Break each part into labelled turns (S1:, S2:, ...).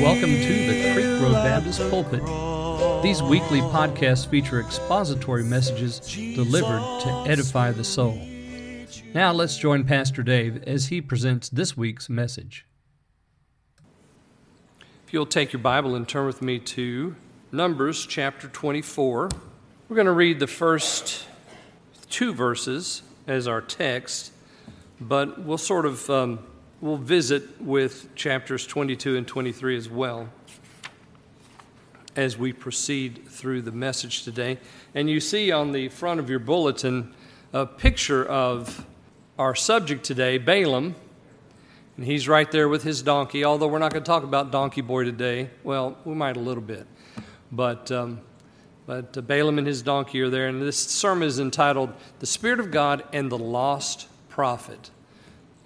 S1: Welcome to the Creek Road Baptist Pulpit. These weekly podcasts feature expository messages delivered to edify the soul. Now let's join Pastor Dave as he presents this week's message. If you'll take your Bible and turn with me to Numbers chapter 24, we're going to read the first two verses as our text, but we'll sort of um, We'll visit with chapters 22 and 23 as well as we proceed through the message today. And you see on the front of your bulletin a picture of our subject today, Balaam. And he's right there with his donkey, although we're not going to talk about Donkey Boy today. Well, we might a little bit. But, um, but uh, Balaam and his donkey are there. And this sermon is entitled The Spirit of God and the Lost Prophet.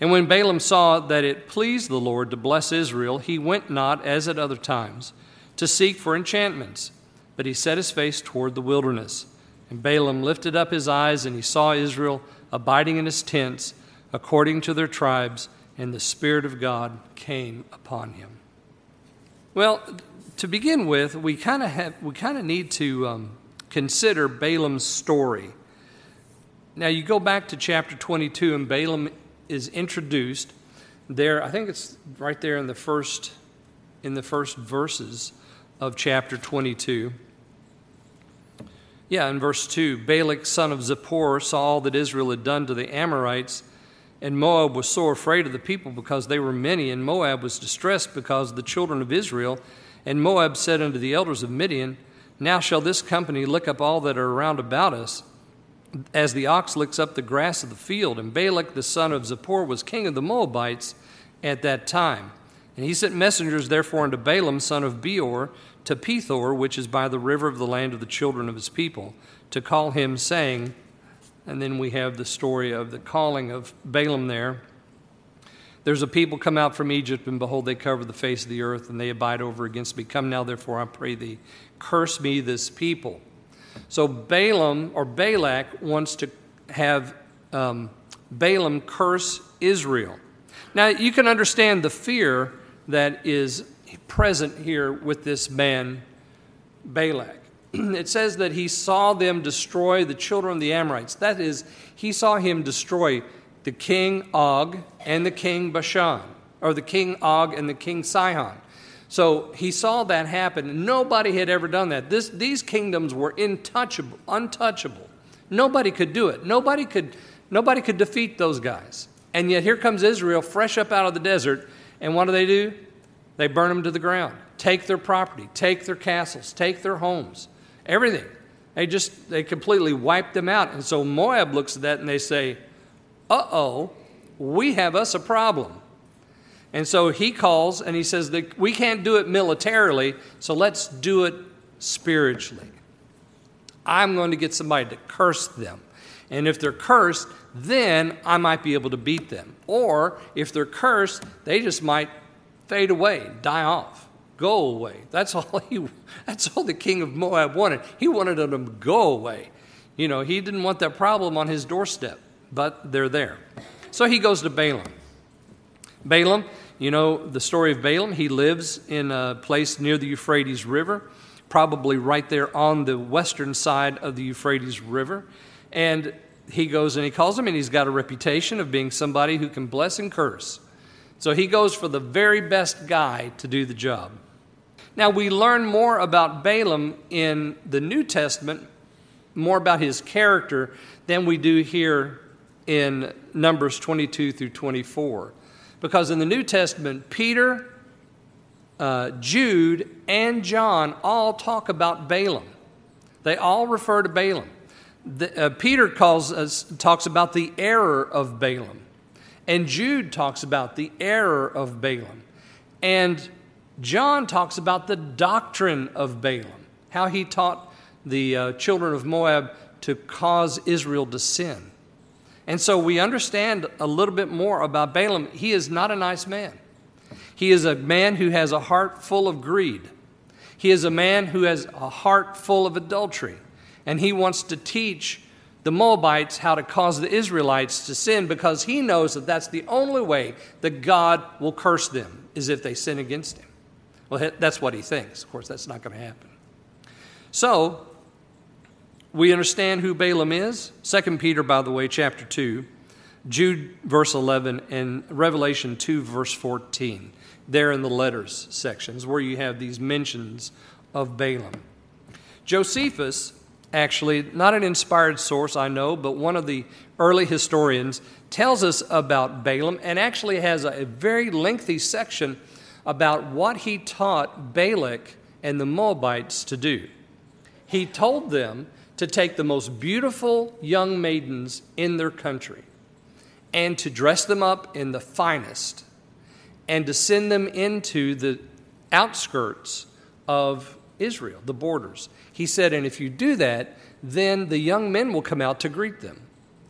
S1: And when Balaam saw that it pleased the Lord to bless Israel, he went not, as at other times, to seek for enchantments, but he set his face toward the wilderness. And Balaam lifted up his eyes, and he saw Israel abiding in his tents, according to their tribes, and the Spirit of God came upon him. Well, to begin with, we kind of we kind of need to um, consider Balaam's story. Now, you go back to chapter 22, and Balaam is introduced there. I think it's right there in the first in the first verses of chapter 22. Yeah, in verse 2, Balak son of Zippor saw all that Israel had done to the Amorites, and Moab was sore afraid of the people because they were many, and Moab was distressed because of the children of Israel. And Moab said unto the elders of Midian, Now shall this company lick up all that are round about us as the ox licks up the grass of the field. And Balak the son of Zippor was king of the Moabites at that time. And he sent messengers therefore unto Balaam son of Beor to Pethor, which is by the river of the land of the children of his people, to call him, saying, and then we have the story of the calling of Balaam there. There's a people come out from Egypt, and behold, they cover the face of the earth, and they abide over against me. Come now, therefore, I pray thee, curse me this people so Balaam or Balak wants to have um, Balaam curse Israel. Now you can understand the fear that is present here with this man, Balak. It says that he saw them destroy the children of the Amorites. That is, he saw him destroy the king Og and the king Bashan, or the king Og and the king Sihon. So he saw that happen. Nobody had ever done that. This, these kingdoms were untouchable, untouchable. Nobody could do it. Nobody could, nobody could defeat those guys. And yet here comes Israel, fresh up out of the desert, and what do they do? They burn them to the ground, take their property, take their castles, take their homes, everything. They just they completely wiped them out. And so Moab looks at that and they say, "Uh oh, we have us a problem." And so he calls and he says that we can't do it militarily, so let's do it spiritually. I'm going to get somebody to curse them. And if they're cursed, then I might be able to beat them. Or if they're cursed, they just might fade away, die off, go away. That's all he that's all the king of Moab wanted. He wanted them to go away. You know, he didn't want that problem on his doorstep, but they're there. So he goes to Balaam. Balaam you know, the story of Balaam, he lives in a place near the Euphrates River, probably right there on the western side of the Euphrates River. And he goes and he calls him, and he's got a reputation of being somebody who can bless and curse. So he goes for the very best guy to do the job. Now, we learn more about Balaam in the New Testament, more about his character than we do here in Numbers 22 through 24. Because in the New Testament, Peter, uh, Jude, and John all talk about Balaam. They all refer to Balaam. The, uh, Peter calls us, talks about the error of Balaam, and Jude talks about the error of Balaam, and John talks about the doctrine of Balaam, how he taught the uh, children of Moab to cause Israel to sin. And so we understand a little bit more about Balaam. He is not a nice man. He is a man who has a heart full of greed. He is a man who has a heart full of adultery. And he wants to teach the Moabites how to cause the Israelites to sin because he knows that that's the only way that God will curse them is if they sin against him. Well, that's what he thinks. Of course, that's not going to happen. So we understand who Balaam is. 2 Peter, by the way, chapter 2, Jude, verse 11, and Revelation 2, verse 14. There in the letters sections where you have these mentions of Balaam. Josephus, actually, not an inspired source, I know, but one of the early historians, tells us about Balaam and actually has a very lengthy section about what he taught Balak and the Moabites to do. He told them to take the most beautiful young maidens in their country and to dress them up in the finest and to send them into the outskirts of Israel, the borders. He said, And if you do that, then the young men will come out to greet them.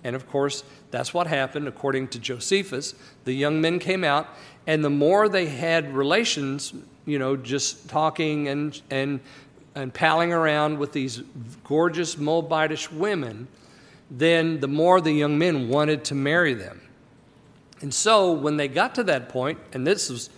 S1: And of course, that's what happened according to Josephus. The young men came out, and the more they had relations, you know, just talking and, and and palling around with these gorgeous Moabitish women, then the more the young men wanted to marry them. And so when they got to that point, and this is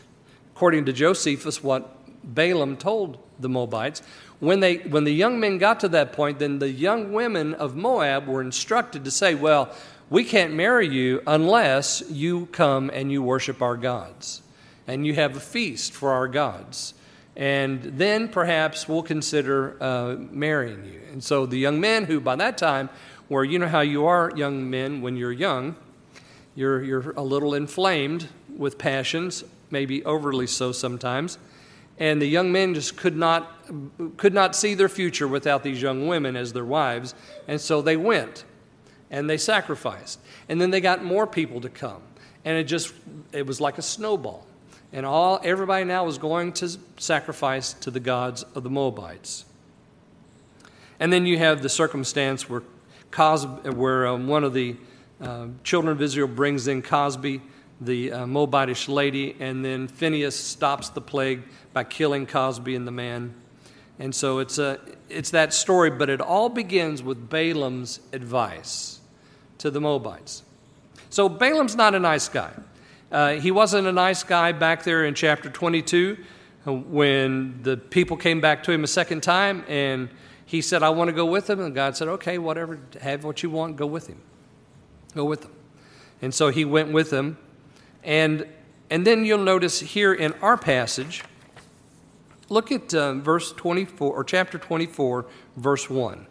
S1: according to Josephus what Balaam told the Moabites, when, they, when the young men got to that point, then the young women of Moab were instructed to say, Well, we can't marry you unless you come and you worship our gods and you have a feast for our gods and then perhaps we'll consider uh, marrying you. And so the young men who, by that time, were, you know how you are, young men, when you're young, you're, you're a little inflamed with passions, maybe overly so sometimes. And the young men just could not, could not see their future without these young women as their wives. And so they went and they sacrificed. And then they got more people to come. And it just, it was like a snowball and all everybody now was going to sacrifice to the gods of the Moabites. And then you have the circumstance where, Cozbi, where um, one of the uh, children of Israel brings in Cozbi, the uh, Moabitish lady, and then Phineas stops the plague by killing Cozbi and the man. And so it's, a, it's that story, but it all begins with Balaam's advice to the Moabites. So Balaam's not a nice guy. Uh, he wasn't a nice guy back there in chapter 22 uh, when the people came back to him a second time and he said, I want to go with him. And God said, Okay, whatever, have what you want, go with him. Go with him. And so he went with them. And, and then you'll notice here in our passage, look at uh, verse 24, or chapter 24, verse 1.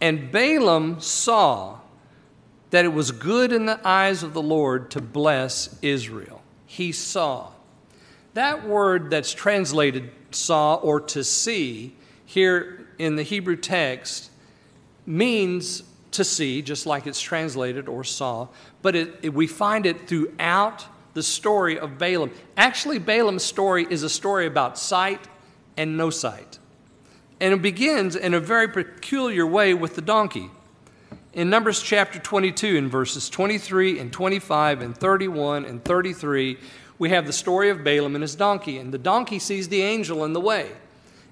S1: And Balaam saw that it was good in the eyes of the Lord to bless Israel. He saw. That word that's translated saw or to see here in the Hebrew text means to see, just like it's translated or saw, but it, it, we find it throughout the story of Balaam. Actually, Balaam's story is a story about sight and no sight. And it begins in a very peculiar way with the donkey in Numbers chapter 22, in verses 23 and 25 and 31 and 33, we have the story of Balaam and his donkey. And the donkey sees the angel in the way,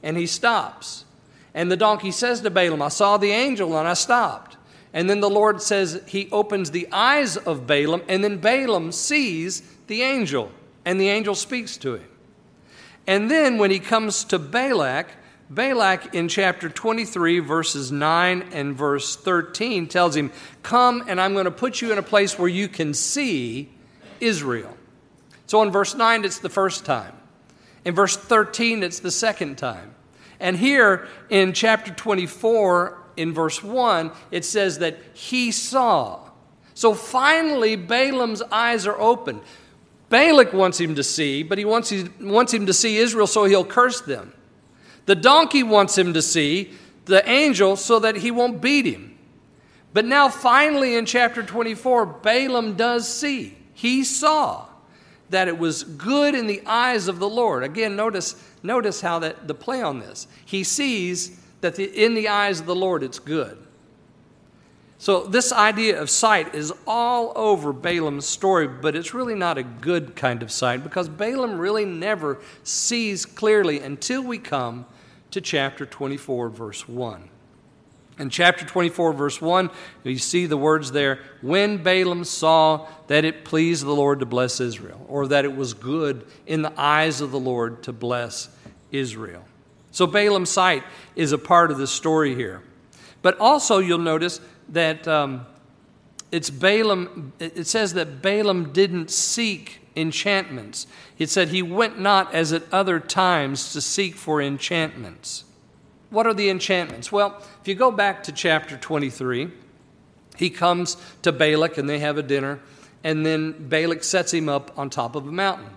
S1: and he stops. And the donkey says to Balaam, I saw the angel and I stopped. And then the Lord says, He opens the eyes of Balaam, and then Balaam sees the angel, and the angel speaks to him. And then when he comes to Balak, Balak in chapter 23, verses 9 and verse 13, tells him, Come and I'm going to put you in a place where you can see Israel. So in verse 9, it's the first time. In verse 13, it's the second time. And here in chapter 24, in verse 1, it says that he saw. So finally, Balaam's eyes are opened. Balak wants him to see, but he wants, he wants him to see Israel so he'll curse them. The donkey wants him to see the angel so that he won't beat him. But now, finally, in chapter 24, Balaam does see. He saw that it was good in the eyes of the Lord. Again, notice, notice how that the play on this. He sees that the, in the eyes of the Lord it's good. So, this idea of sight is all over Balaam's story, but it's really not a good kind of sight because Balaam really never sees clearly until we come to chapter 24, verse 1. In chapter 24, verse 1, you see the words there when Balaam saw that it pleased the Lord to bless Israel, or that it was good in the eyes of the Lord to bless Israel. So Balaam's sight is a part of the story here. But also, you'll notice that um, it's Balaam, it says that Balaam didn't seek enchantments. It said, He went not as at other times to seek for enchantments. What are the enchantments? Well, if you go back to chapter 23, he comes to Balak and they have a dinner, and then Balak sets him up on top of a mountain.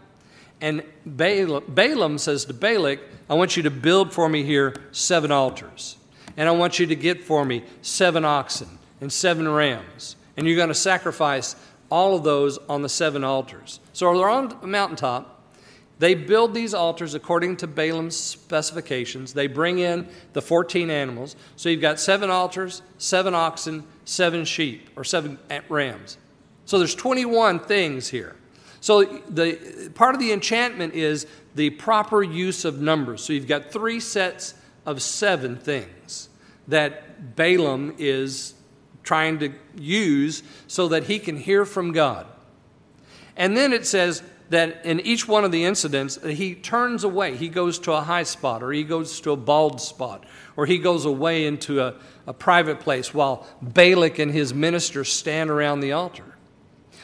S1: And Balaam says to Balak, I want you to build for me here seven altars, and I want you to get for me seven oxen and seven rams, and you're going to sacrifice all of those on the seven altars. So they're on the mountaintop. They build these altars according to Balaam's specifications. They bring in the 14 animals. So you've got seven altars, seven oxen, seven sheep, or seven rams. So there's 21 things here. So the part of the enchantment is the proper use of numbers. So you've got three sets of seven things that Balaam is trying to use so that he can hear from God. And then it says that in each one of the incidents, he turns away. He goes to a high spot, or he goes to a bald spot, or he goes away into a, a private place while Balak and his ministers stand around the altar.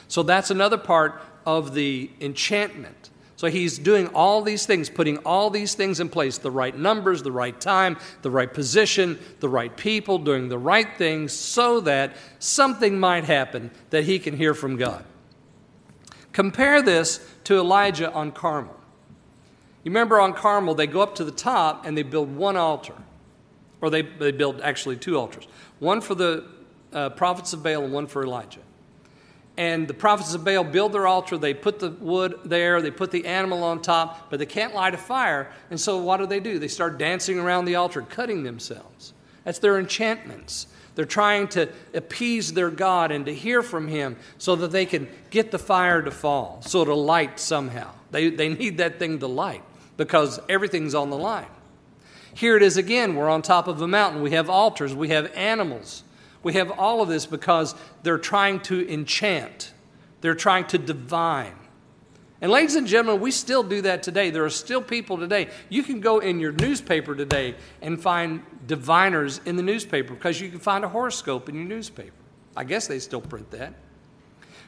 S1: So that's another part of the enchantment so he's doing all these things, putting all these things in place the right numbers, the right time, the right position, the right people, doing the right things so that something might happen that he can hear from God. Compare this to Elijah on Carmel. You remember on Carmel, they go up to the top and they build one altar, or they, they build actually two altars one for the uh, prophets of Baal and one for Elijah and the prophets of Baal build their altar. They put the wood there, they put the animal on top, but they can't light a fire. And so, what do they do? They start dancing around the altar, cutting themselves. That's their enchantments. They're trying to appease their God and to hear from Him so that they can get the fire to fall, so to light somehow. They, they need that thing to light because everything's on the line. Here it is again. We're on top of a mountain. We have altars, we have animals. We have all of this because they're trying to enchant, they're trying to divine. And, ladies and gentlemen, we still do that today. There are still people today. You can go in your newspaper today and find diviners in the newspaper because you can find a horoscope in your newspaper. I guess they still print that.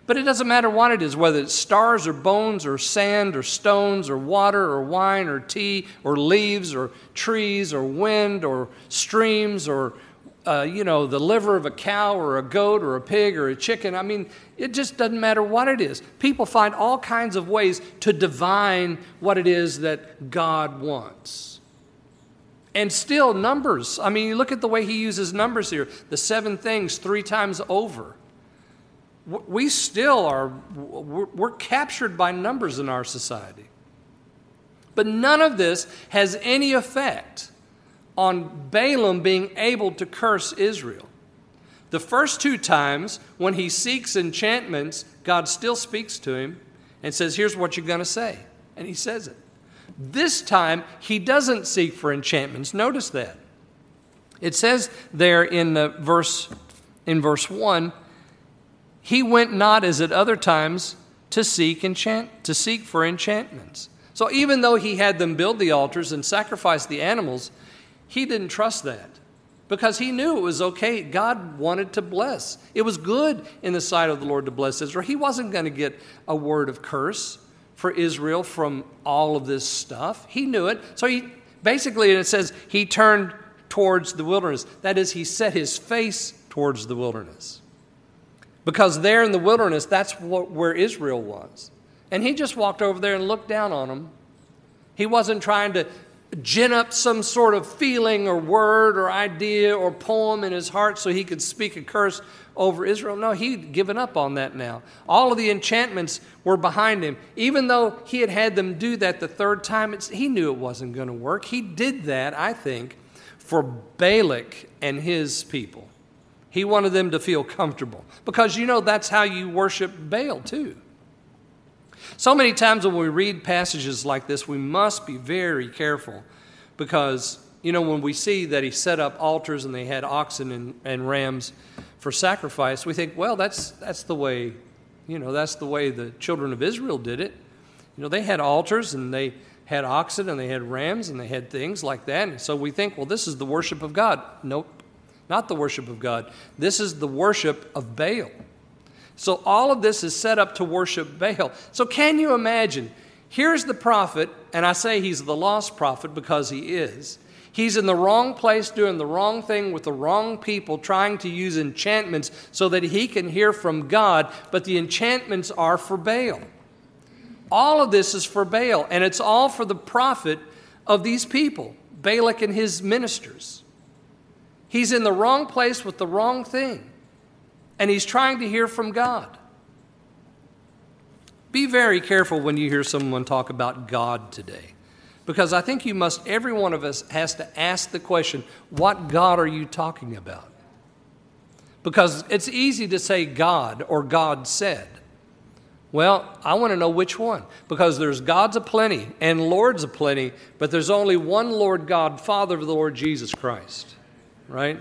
S1: But it doesn't matter what it is, whether it's stars or bones or sand or stones or water or wine or tea or leaves or trees or wind or streams or, uh, you know, the liver of a cow or a goat or a pig or a chicken. I mean, it just doesn't matter what it is. People find all kinds of ways to divine what it is that God wants. And still, numbers. I mean, you look at the way he uses numbers here the seven things three times over. We still are, we're captured by numbers in our society. But none of this has any effect on Balaam being able to curse Israel. The first two times when he seeks enchantments, God still speaks to him and says, Here's what you're going to say. And he says it. This time, he doesn't seek for enchantments. Notice that. It says there in the verse in verse 1, he went not as at other times to seek enchant to seek for enchantments. So even though he had them build the altars and sacrifice the animals, he didn't trust that because he knew it was okay. God wanted to bless. It was good in the sight of the Lord to bless Israel. He wasn't going to get a word of curse for Israel from all of this stuff. He knew it. So he basically, it says, he turned towards the wilderness. That is, he set his face towards the wilderness. Because there in the wilderness, that's what, where Israel was. And he just walked over there and looked down on them. He wasn't trying to gin up some sort of feeling or word or idea or poem in his heart so he could speak a curse over Israel. No, he'd given up on that now. All of the enchantments were behind him. Even though he had had them do that the third time, he knew it wasn't going to work. He did that, I think, for Balak and his people. He wanted them to feel comfortable because you know that's how you worship Baal too. So many times when we read passages like this, we must be very careful because, you know, when we see that he set up altars and they had oxen and, and rams for sacrifice, we think, well, that's, that's the way, you know, that's the way the children of Israel did it. You know, they had altars and they had oxen and they had rams and they had things like that. And so we think, well, this is the worship of God. Nope, not the worship of God. This is the worship of Baal. So all of this is set up to worship Baal. So can you imagine? Here's the prophet, and I say he's the lost prophet because he is. He's in the wrong place doing the wrong thing with the wrong people, trying to use enchantments so that he can hear from God, but the enchantments are for Baal. All of this is for Baal, and it's all for the profit of these people, Balak and his ministers. He's in the wrong place with the wrong thing and he's trying to hear from God. Be very careful when you hear someone talk about God today, because I think you must, every one of us has to ask the question what God are you talking about? Because it's easy to say God or God said. Well, I want to know which one, because there's God's aplenty and Lord's aplenty, but there's only one Lord God, Father of the Lord Jesus Christ, right?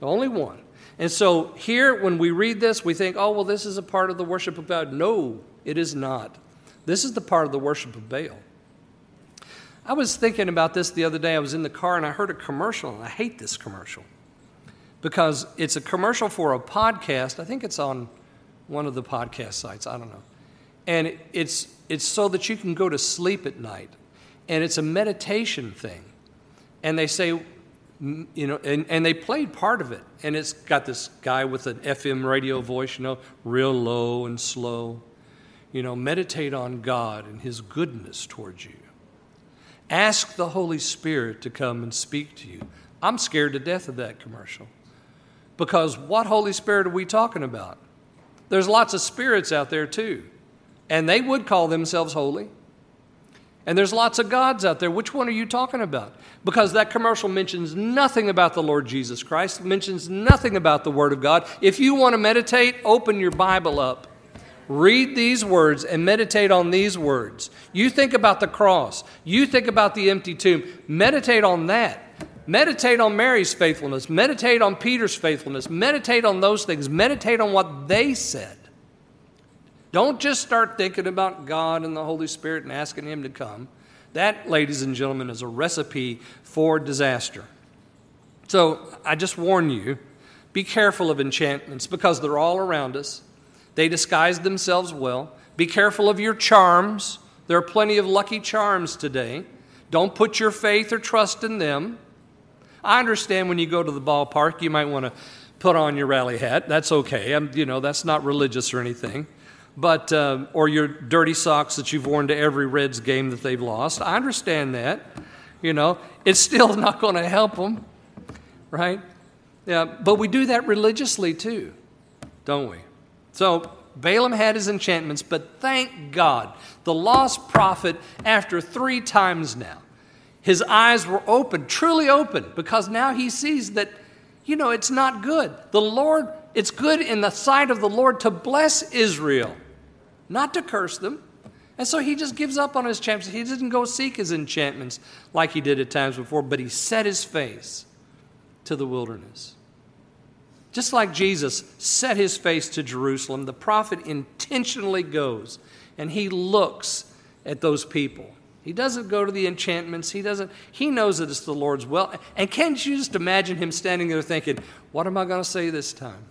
S1: The only one. And so here, when we read this, we think, oh, well, this is a part of the worship of God. No, it is not. This is the part of the worship of Baal. I was thinking about this the other day. I was in the car and I heard a commercial, and I hate this commercial because it's a commercial for a podcast. I think it's on one of the podcast sites. I don't know. And it's, it's so that you can go to sleep at night. And it's a meditation thing. And they say, you know, and, and they played part of it. And it's got this guy with an FM radio voice, you know, real low and slow. You know, meditate on God and His goodness towards you. Ask the Holy Spirit to come and speak to you. I'm scared to death of that commercial. Because what Holy Spirit are we talking about? There's lots of spirits out there too, and they would call themselves holy. And there's lots of gods out there. Which one are you talking about? Because that commercial mentions nothing about the Lord Jesus Christ, mentions nothing about the Word of God. If you want to meditate, open your Bible up. Read these words and meditate on these words. You think about the cross. You think about the empty tomb. Meditate on that. Meditate on Mary's faithfulness. Meditate on Peter's faithfulness. Meditate on those things. Meditate on what they said. Don't just start thinking about God and the Holy Spirit and asking Him to come. That, ladies and gentlemen, is a recipe for disaster. So I just warn you be careful of enchantments because they're all around us. They disguise themselves well. Be careful of your charms. There are plenty of lucky charms today. Don't put your faith or trust in them. I understand when you go to the ballpark, you might want to put on your rally hat. That's okay. I'm, you know, that's not religious or anything but uh, or your dirty socks that you've worn to every Reds game that they've lost. I understand that. You know, it's still not going to help them, right? Yeah, but we do that religiously too, don't we? So Balaam had his enchantments, but thank God, the lost prophet, after three times now, his eyes were open, truly open, because now he sees that, you know, it's not good. The Lord, it's good in the sight of the Lord to bless Israel not to curse them. And so he just gives up on his enchantments. He didn't go seek his enchantments like he did at times before, but he set his face to the wilderness. Just like Jesus set his face to Jerusalem, the prophet intentionally goes and he looks at those people. He doesn't go to the enchantments. He doesn't. He knows that it's the Lord's will. And can't you just imagine him standing there thinking, "What am I going to say this time?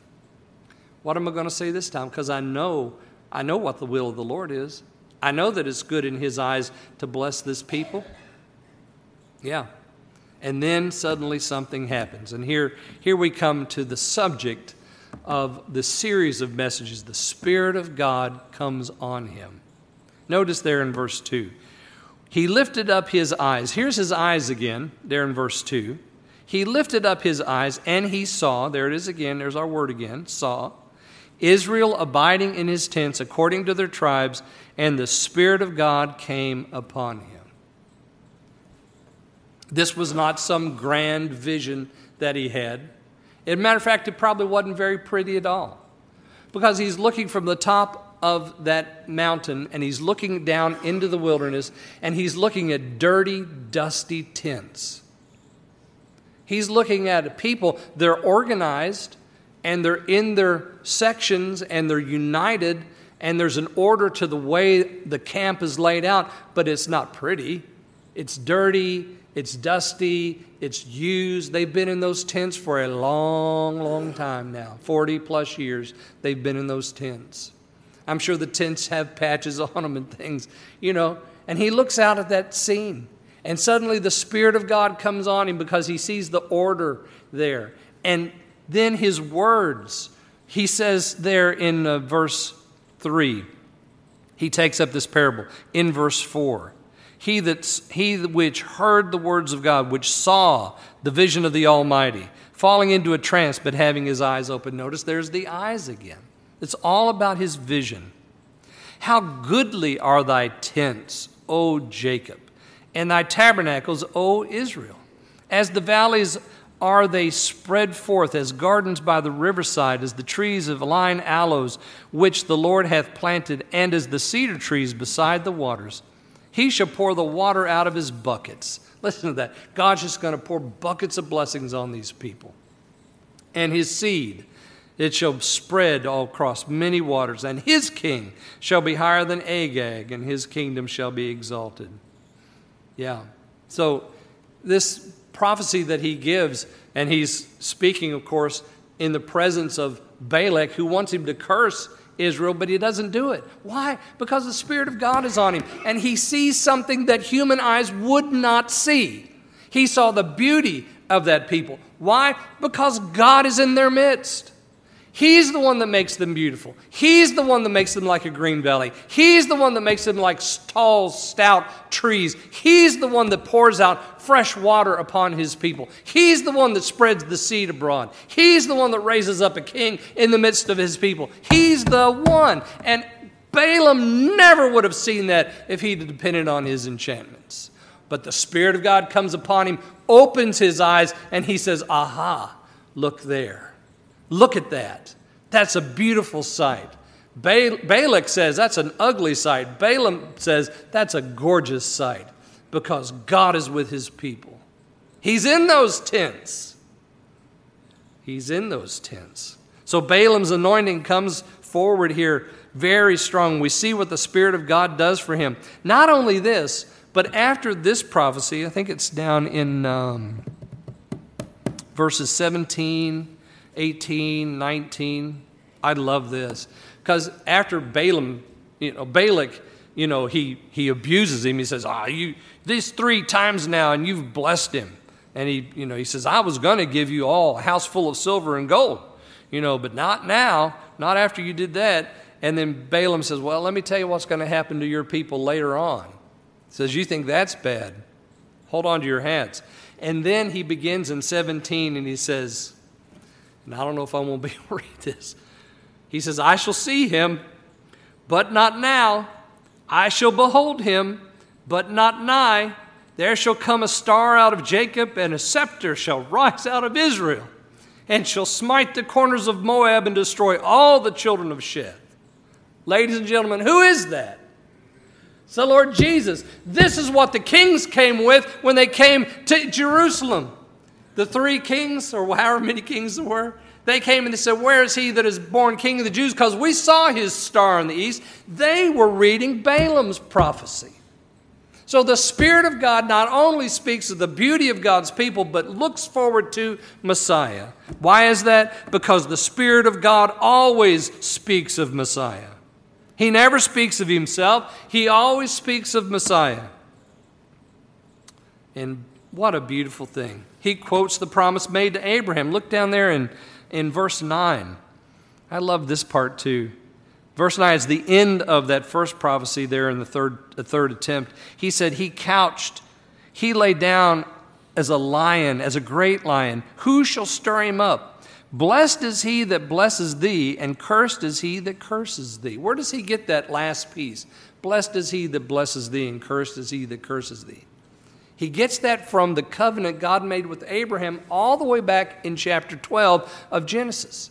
S1: What am I going to say this time? Because I know I know what the will of the Lord is. I know that it's good in His eyes to bless this people. Yeah. And then suddenly something happens. And here, here we come to the subject of the series of messages. The Spirit of God comes on him. Notice there in verse 2. He lifted up his eyes. Here's his eyes again, there in verse 2. He lifted up his eyes and he saw, there it is again, there's our word again, saw. Israel abiding in his tents according to their tribes, and the Spirit of God came upon him. This was not some grand vision that he had. As a matter of fact, it probably wasn't very pretty at all because he's looking from the top of that mountain and he's looking down into the wilderness and he's looking at dirty, dusty tents. He's looking at people, they're organized and they're in their sections and they're united and there's an order to the way the camp is laid out, but it's not pretty. It's dirty, it's dusty, it's used. They've been in those tents for a long, long time now 40 plus years they've been in those tents. I'm sure the tents have patches on them and things, you know. And he looks out at that scene, and suddenly the Spirit of God comes on him because he sees the order there. And then his words. He says there in uh, verse 3, he takes up this parable. In verse 4, he, that's, he which heard the words of God, which saw the vision of the Almighty, falling into a trance but having his eyes open. Notice there's the eyes again. It's all about his vision. How goodly are thy tents, O Jacob, and thy tabernacles, O Israel. As the valleys are they spread forth as gardens by the riverside, as the trees of lign aloes, which the Lord hath planted, and as the cedar trees beside the waters. He shall pour the water out of his buckets. Listen to that. God's just going to pour buckets of blessings on these people. And his seed, it shall spread all across many waters, and his king shall be higher than Agag, and his kingdom shall be exalted. Yeah. So this prophecy that he gives, and he's speaking, of course, in the presence of Balak, who wants him to curse Israel, but he doesn't do it. Why? Because the Spirit of God is on him, and he sees something that human eyes would not see. He saw the beauty of that people. Why? Because God is in their midst. He's the one that makes them beautiful. He's the one that makes them like a green valley. He's the one that makes them like tall, stout trees. He's the one that pours out fresh water upon his people. He's the one that spreads the seed abroad. He's the one that raises up a king in the midst of his people. He's the one. And Balaam never would have seen that if he'd depended on his enchantments. But the Spirit of God comes upon him, opens his eyes, and he says, Aha, look there Look at that. That's a beautiful sight. Balak says that's an ugly sight. Balaam says that's a gorgeous sight because God is with his people. He's in those tents. He's in those tents. So Balaam's anointing comes forward here very strong. We see what the Spirit of God does for him. Not only this, but after this prophecy, I think it's down in um, verses 17 18, 19. I love this. Because after Balaam, you know, Balak, you know, he, he abuses him. He says, ah, oh, you, these three times now, and you've blessed him. And he, you know, he says, I was going to give you all a house full of silver and gold, you know, but not now, not after you did that. And then Balaam says, well, let me tell you what's going to happen to your people later on. He says, you think that's bad? Hold on to your hats. And then he begins in 17 and he says, and I don't know if I'm going to be able to read this. He says, I shall see him, but not now. I shall behold him, but not nigh. There shall come a star out of Jacob, and a scepter shall rise out of Israel, and shall smite the corners of Moab and destroy all the children of Sheth. Ladies and gentlemen, who is that? So, Lord Jesus. This is what the kings came with when they came to Jerusalem the three kings, or however many kings there were, they came and they said, Where is he that is born king of the Jews? Because we saw his star in the east. They were reading Balaam's prophecy. So the Spirit of God not only speaks of the beauty of God's people, but looks forward to Messiah. Why is that? Because the Spirit of God always speaks of Messiah. He never speaks of himself, he always speaks of Messiah. And what a beautiful thing he quotes the promise made to Abraham. Look down there in, in verse 9. I love this part too. Verse 9 is the end of that first prophecy there in the third, the third attempt. He said, He couched, he lay down as a lion, as a great lion. Who shall stir him up? Blessed is he that blesses thee, and cursed is he that curses thee. Where does he get that last piece? Blessed is he that blesses thee, and cursed is he that curses thee. He gets that from the covenant God made with Abraham all the way back in chapter 12 of Genesis.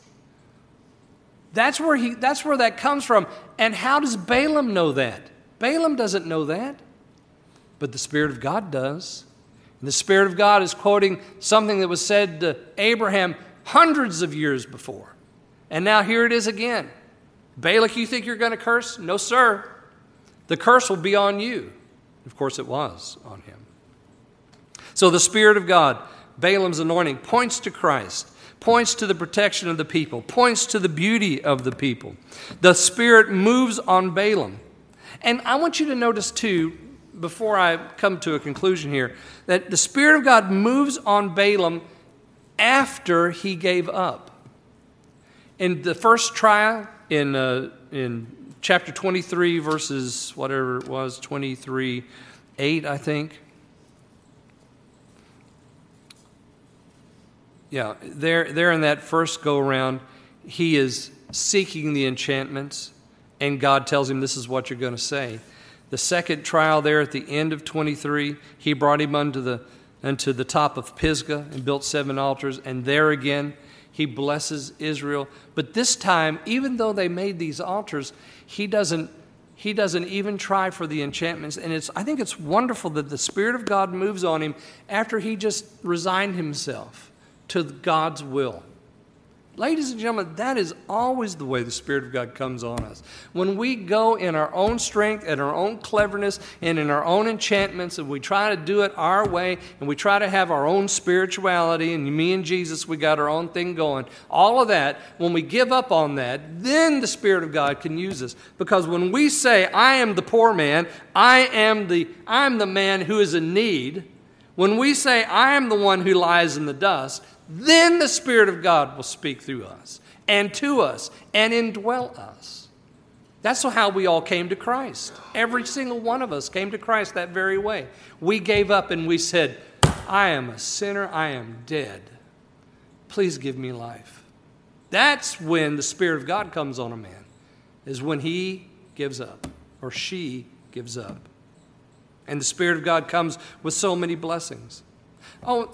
S1: That's where, he, that's where that comes from. And how does Balaam know that? Balaam doesn't know that, but the Spirit of God does. And the Spirit of God is quoting something that was said to Abraham hundreds of years before. And now here it is again. Balak, you think you're going to curse? No, sir. The curse will be on you. Of course, it was on him. So the Spirit of God, Balaam's anointing, points to Christ, points to the protection of the people, points to the beauty of the people. The Spirit moves on Balaam. And I want you to notice, too, before I come to a conclusion here, that the Spirit of God moves on Balaam after he gave up. In the first trial, in, uh, in chapter 23, verses whatever it was, 23, 8, I think, yeah, there, there in that first go round, he is seeking the enchantments, and God tells him, This is what you're going to say. The second trial there at the end of 23, he brought him unto the, unto the top of Pisgah and built seven altars, and there again he blesses Israel. But this time, even though they made these altars, he doesn't he doesn't even try for the enchantments and it's i think it's wonderful that the spirit of god moves on him after he just resigned himself to God's will. Ladies and gentlemen, that is always the way the Spirit of God comes on us. When we go in our own strength and our own cleverness and in our own enchantments and we try to do it our way and we try to have our own spirituality and me and Jesus, we got our own thing going. All of that, when we give up on that, then the Spirit of God can use us. Because when we say, I am the poor man, I am the, I'm the man who is in need, when we say, I am the one who lies in the dust, then the Spirit of God will speak through us and to us and indwell us. That's how we all came to Christ. Every single one of us came to Christ that very way. We gave up and we said, I am a sinner, I am dead. Please give me life. That's when the Spirit of God comes on a man, is when he gives up or she gives up. And the Spirit of God comes with so many blessings. Oh,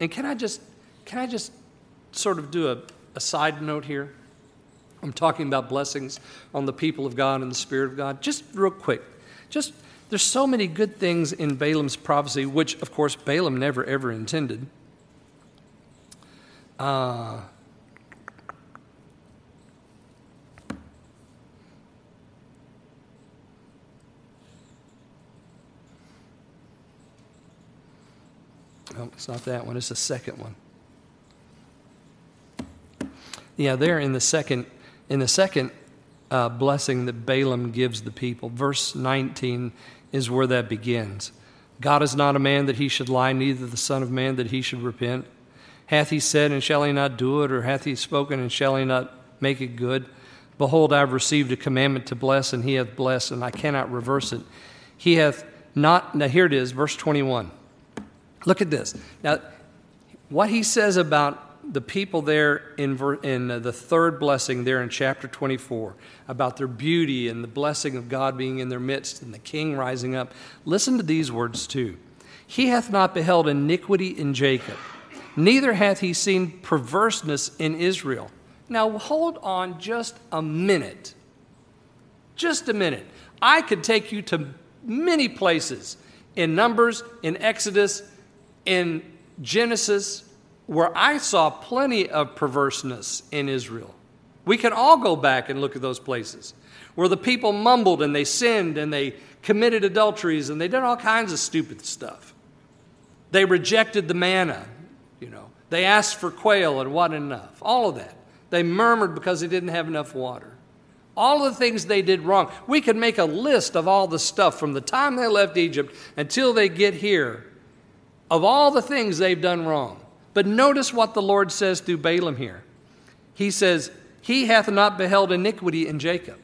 S1: and can I just, can I just sort of do a, a side note here? I'm talking about blessings on the people of God and the Spirit of God. Just real quick, just there's so many good things in Balaam's prophecy, which of course Balaam never ever intended. Uh, No, it's not that one. It's the second one. Yeah, there in the second in the second uh, blessing that Balaam gives the people, verse 19 is where that begins. God is not a man that he should lie, neither the son of man that he should repent. Hath he said, and shall he not do it? Or hath he spoken, and shall he not make it good? Behold, I have received a commandment to bless, and he hath blessed, and I cannot reverse it. He hath not, now here it is, verse 21. Look at this. Now, what he says about the people there in, in uh, the third blessing there in chapter 24, about their beauty and the blessing of God being in their midst and the king rising up, listen to these words too. He hath not beheld iniquity in Jacob, neither hath he seen perverseness in Israel. Now, hold on just a minute. Just a minute. I could take you to many places in Numbers, in Exodus, in Genesis where I saw plenty of perverseness in Israel. We can all go back and look at those places where the people mumbled and they sinned and they committed adulteries and they did all kinds of stupid stuff. They rejected the manna, you know. They asked for quail and wasn't enough. All of that. They murmured because they didn't have enough water. All the things they did wrong. We could make a list of all the stuff from the time they left Egypt until they get here of all the things they've done wrong. But notice what the Lord says through Balaam here. He says, He hath not beheld iniquity in Jacob.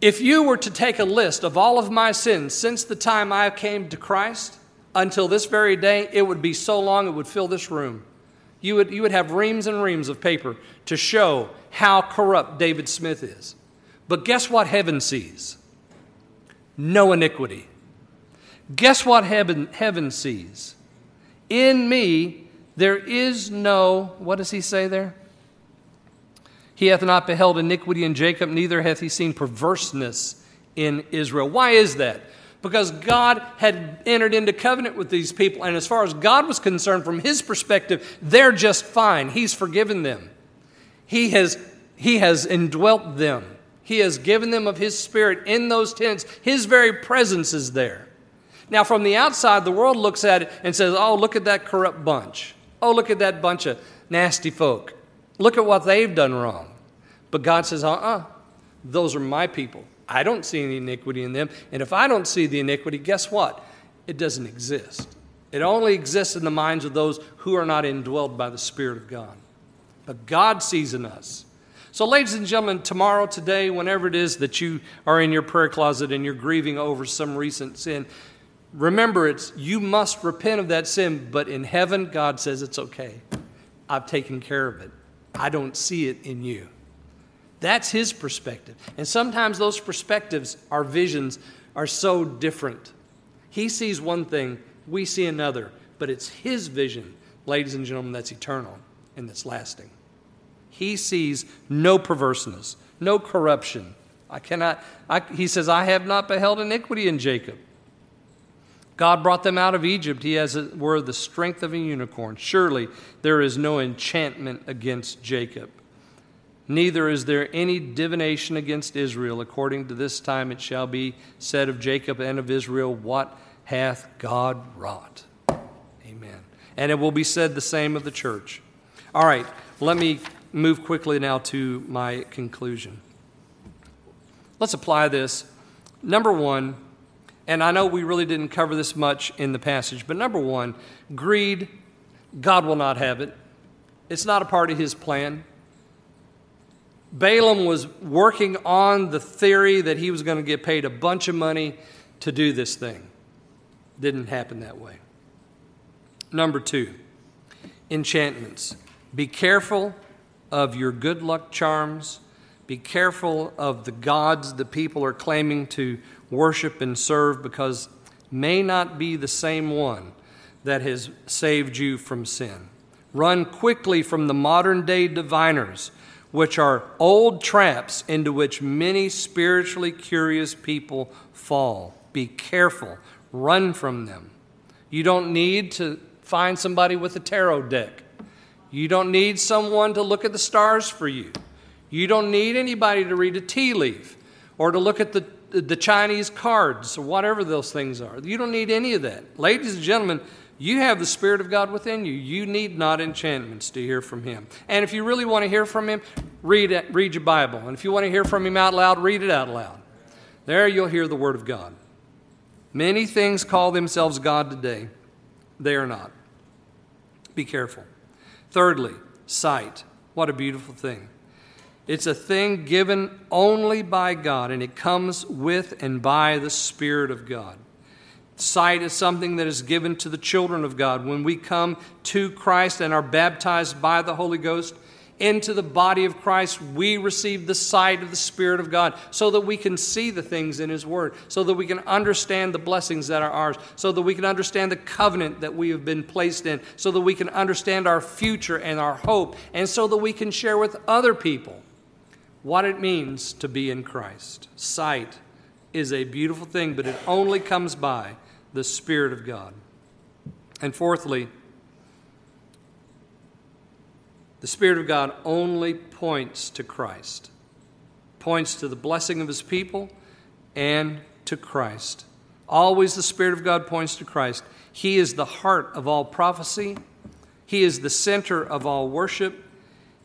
S1: If you were to take a list of all of my sins since the time I came to Christ until this very day, it would be so long it would fill this room. You would, you would have reams and reams of paper to show how corrupt David Smith is. But guess what heaven sees? No iniquity. Guess what heaven, heaven sees? In me there is no, what does he say there? He hath not beheld iniquity in Jacob, neither hath he seen perverseness in Israel. Why is that? Because God had entered into covenant with these people, and as far as God was concerned, from his perspective, they're just fine. He's forgiven them. He has, he has indwelt them. He has given them of his spirit in those tents. His very presence is there. Now, from the outside, the world looks at it and says, oh, look at that corrupt bunch. Oh, look at that bunch of nasty folk. Look at what they've done wrong. But God says, uh uh-uh, uh, those are my people. I don't see any iniquity in them. And if I don't see the iniquity, guess what? It doesn't exist. It only exists in the minds of those who are not indwelled by the Spirit of God. But God sees in us. So, ladies and gentlemen, tomorrow, today, whenever it is that you are in your prayer closet and you're grieving over some recent sin, Remember, it's you must repent of that sin, but in heaven, God says it's okay. I've taken care of it. I don't see it in you. That's his perspective. And sometimes those perspectives, our visions, are so different. He sees one thing, we see another, but it's his vision, ladies and gentlemen, that's eternal and that's lasting. He sees no perverseness, no corruption. I cannot, I, he says, I have not beheld iniquity in Jacob. God brought them out of Egypt. He, as it were, the strength of a unicorn. Surely there is no enchantment against Jacob. Neither is there any divination against Israel. According to this time it shall be said of Jacob and of Israel, What hath God wrought? Amen. And it will be said the same of the church. All right, let me move quickly now to my conclusion. Let's apply this. Number one, and I know we really didn't cover this much in the passage, but number one, greed, God will not have it. It's not a part of his plan. Balaam was working on the theory that he was going to get paid a bunch of money to do this thing. Didn't happen that way. Number two, enchantments. Be careful of your good luck charms. Be careful of the gods the people are claiming to worship and serve because may not be the same one that has saved you from sin. Run quickly from the modern day diviners, which are old traps into which many spiritually curious people fall. Be careful, run from them. You don't need to find somebody with a tarot deck. You don't need someone to look at the stars for you. You don't need anybody to read a tea leaf or to look at the the Chinese cards, or whatever those things are. You don't need any of that. Ladies and gentlemen, you have the Spirit of God within you. You need not enchantments to hear from Him. And if you really want to hear from Him, read, read your Bible. And if you want to hear from Him out loud, read it out loud. There you'll hear the Word of God. Many things call themselves God today, they are not. Be careful. Thirdly, sight. What a beautiful thing. It's a thing given only by God, and it comes with and by the Spirit of God. Sight is something that is given to the children of God. When we come to Christ and are baptized by the Holy Ghost into the body of Christ, we receive the sight of the Spirit of God so that we can see the things in His Word, so that we can understand the blessings that are ours, so that we can understand the covenant that we have been placed in, so that we can understand our future and our hope, and so that we can share with other people what it means to be in Christ. Sight is a beautiful thing, but it only comes by the Spirit of God. And fourthly, the Spirit of God only points to Christ, points to the blessing of His people and to Christ. Always the Spirit of God points to Christ. He is the heart of all prophecy, He is the center of all worship,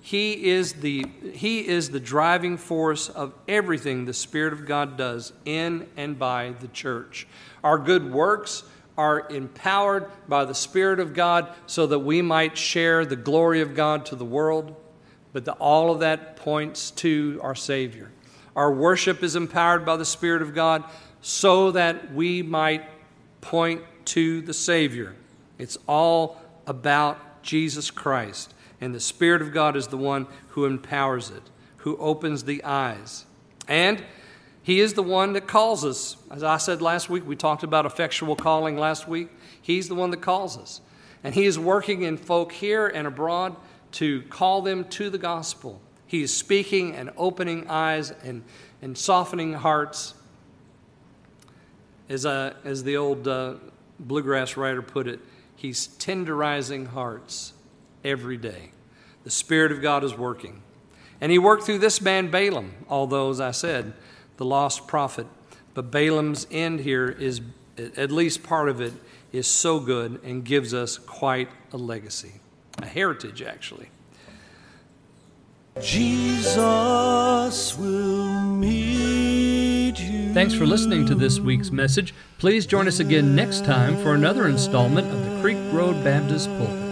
S1: he is the, he is the driving force of everything the Spirit of God does in and by the church. Our good works are empowered by the Spirit of God so that we might share the glory of God to the world. But the, all of that points to our Savior. Our worship is empowered by the Spirit of God so that we might point to the Savior. It's all about Jesus Christ. And the Spirit of God is the one who empowers it, who opens the eyes. And He is the one that calls us. As I said last week, we talked about effectual calling last week. He's the one that calls us. And He is working in folk here and abroad to call them to the gospel. He is speaking and opening eyes and, and softening hearts. As, uh, as the old uh, bluegrass writer put it, He's tenderizing hearts every day. The Spirit of God is working. And he worked through this man, Balaam, although, as I said, the lost prophet. But Balaam's end here is, at least part of it, is so good and gives us quite a legacy, a heritage, actually. Jesus will meet you. Thanks for listening to this week's message. Please join us again next time for another installment of the Creek Road Baptist Pulpit.